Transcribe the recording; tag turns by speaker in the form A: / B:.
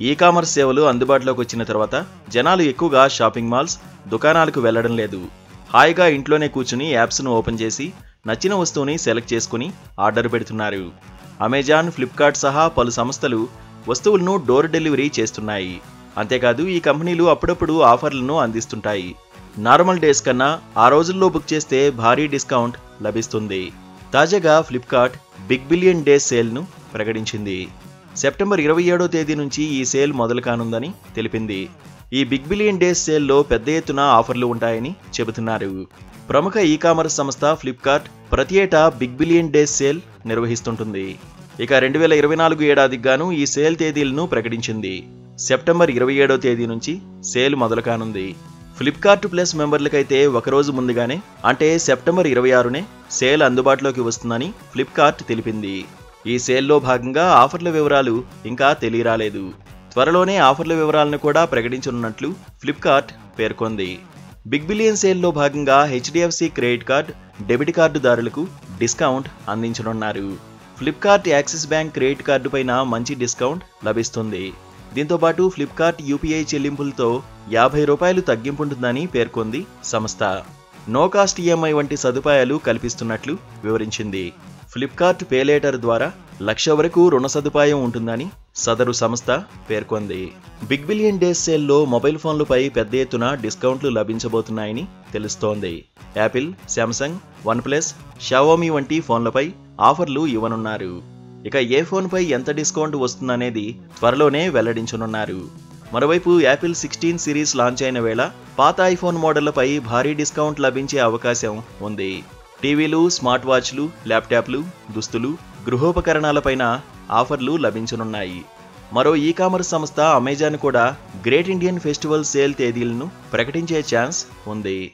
A: E commerce సేవలు అందుబాటులోకి వచ్చిన తర్వాత జనాలు ఎక్కువగా షాపింగ్ మాల్స్ దుకాణాలకు వెళ్ళడం లేదు. హాయిగా ఇంట్లోనే కూర్చుని యాప్స్ను ఓపెన్ చేసి నచ్చిన వస్తువుని సెలెక్ట్ చేసుకుని ఆర్డర్ పెడుతున్నారు. అమెజాన్ ఫ్లిప్కార్ట్ సహా పలు సంస్థలు వస్తువులను డోర్ డెలివరీ చేస్తున్నాయి. అంతేకాదు ఈ కంపెనీలు అప్పుడప్పుడు ఆఫర్లను అందిస్తుంటాయి. నార్మల్ డేస్ కన్నా ఆ రోజుల్లో బుక్ చేస్తే భారీ డిస్కౌంట్ లభిస్తుంది. తాజాగా ఫ్లిప్కార్ట్ బిగ్ బిలియన్ డేస్ సేల్ను ప్రకటించింది. సెప్టెంబర్ ఇరవై ఏడో తేదీ నుంచి ఈ సేల్ మొదలు కానుందని తెలిపింది. ఈ బిగ్ బిలియన్ డేస్ సేల్లో పెద్ద ఎత్తున ఆఫర్లు ఉంటాయని చెబుతున్నారు. ప్రముఖ ఈ కామర్స్ సంస్థ ఫ్లిప్కార్ట్ ప్రతి ఏటా బిగ్ బిలియన్ డేస్ సేల్ నిర్వహిస్తుంటుంది. ఇక రెండు వేల ఇరవై నాలుగు ఏడాదికి గాను ఈ సేల్ తేదీలను ప్రకటించింది. సెప్టెంబర్ ఇరవై ఏడో తేదీ నుంచి సేల్ మొదలు కానుంది. ఫ్లిప్కార్ట్ ప్లస్ మెంబర్లకైతే ఒకరోజు ముందుగానే అంటే సెప్టెంబర్ ఇరవై ఆరునే సేల్ అందుబాటులోకి వస్తుందని ఫ్లిప్కార్ట్ తెలిపింది. ఈ సేల్లో భాగంగా ఆఫర్ల వివరాలు ఇంకా తెలియరాలేదు. త్వరలోనే ఆఫర్ల వివరాలను కూడా ప్రకటించనున్నట్లు ఫ్లిప్కార్ట్ పేర్కొంది. బిగ్ బిలియన్ సేల్లో భాగంగా హెచ్డిఎఫ్సి క్రెడిట్ కార్డ్ డెబిట్ కార్డుదారులకు discount అందించనున్నారు. Flipkart Axis bank credit card పైన మంచి డిస్కౌంట్ లభిస్తుంది. దీంతోపాటు ఫ్లిప్కార్ట్ యూపీఐ చెల్లింపులతో యాభై రూపాయలు తగ్గింపు ఉంటుందని పేర్కొంది సంస్థ. నో కాస్ట్ ఈఎంఐ వంటి సదుపాయాలు కల్పిస్తున్నట్లు వివరించింది. ఫ్లిప్కార్ట్ పేలేటర్ ద్వారా లక్ష వరకు రుణ సదుపాయం ఉంటుందని సదరు సంస్థ పేర్కొంది. బిగ్ బిలియన్ డేస్ సేల్లో మొబైల్ ఫోన్లపై పెద్ద ఎత్తున డిస్కౌంట్లు లభించబోతున్నాయని తెలుస్తోంది. యాపిల్ శాంసంగ్ వన్ప్లస్ షావోమి వంటి ఫోన్లపై ఆఫర్లు ఇవ్వనున్నారు. ఇక ఏ ఫోన్పై ఎంత డిస్కౌంట్ వస్తుందనేది త్వరలోనే వెల్లడించనున్నారు. మరోవైపు యాపిల్ సిక్స్టీన్ సిరీస్ లాంచ్ అయిన వేళ పాత ఐఫోన్ మోడళ్ళపై భారీ డిస్కౌంట్ లభించే అవకాశం ఉంది. టీవీలు స్మార్ట్ వాచ్లు ల్యాప్టాప్లు దుస్తులు గృహోపకరణాలపైన ఆఫర్లు లభించనున్నాయి. మరో ఈ కామర్స్ సంస్థ అమెజాన్ కూడా గ్రేట్ ఇండియన్ ఫెస్టివల్ సేల్ తేదీలను ప్రకటించే ఛాన్స్ ఉంది.